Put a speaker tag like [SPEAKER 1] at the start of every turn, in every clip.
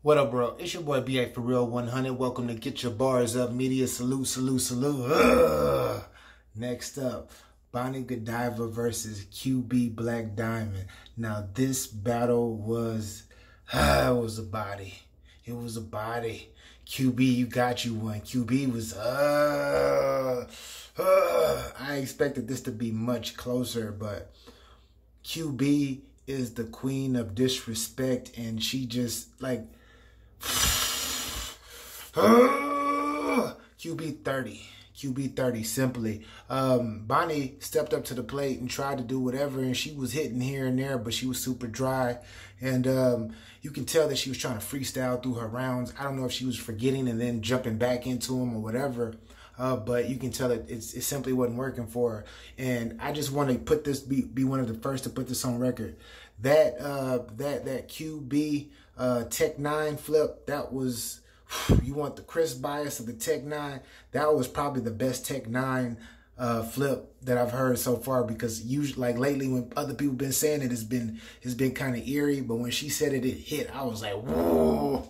[SPEAKER 1] What up, bro? It's your boy BA for Real 100. Welcome to Get Your Bars Up Media. Salute, salute, salute. Ugh. Next up, Bonnie Godiva versus QB Black Diamond. Now, this battle was, it was a body. It was a body. QB, you got you one. QB was, uh, uh, I expected this to be much closer, but QB is the queen of disrespect, and she just, like, QB 30. QB 30 simply. Um, Bonnie stepped up to the plate and tried to do whatever, and she was hitting here and there, but she was super dry. And um, you can tell that she was trying to freestyle through her rounds. I don't know if she was forgetting and then jumping back into them or whatever. Uh, but you can tell it, it simply wasn't working for her. And I just want to put this, be, be one of the first to put this on record. That, uh, that, that QB, uh, Tech 9 flip, that was, you want the Chris bias of the Tech 9, that was probably the best Tech 9 uh, flip that I've heard so far because usually like lately when other people been saying it, it's been it's been kind of eerie, but when she said it, it hit. I was like, whoa.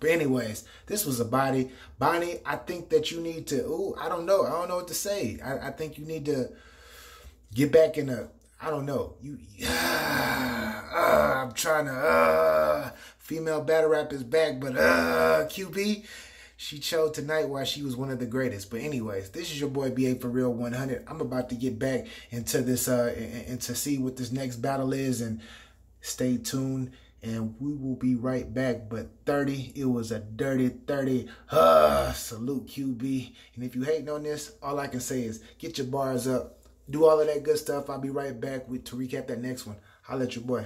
[SPEAKER 1] But anyways, this was a body. Bonnie, I think that you need to. Oh, I don't know. I don't know what to say. I, I think you need to get back in a. I don't know. You. Uh, uh, I'm trying to. Uh, female battle rap is back, but uh, QB she showed tonight why she was one of the greatest. But anyways, this is your boy BA for Real 100. I'm about to get back into this uh and to see what this next battle is and stay tuned and we will be right back. But 30, it was a dirty 30. Ah, salute QB. And if you hating on this, all I can say is get your bars up, do all of that good stuff. I'll be right back with to recap that next one. I'll let your boy.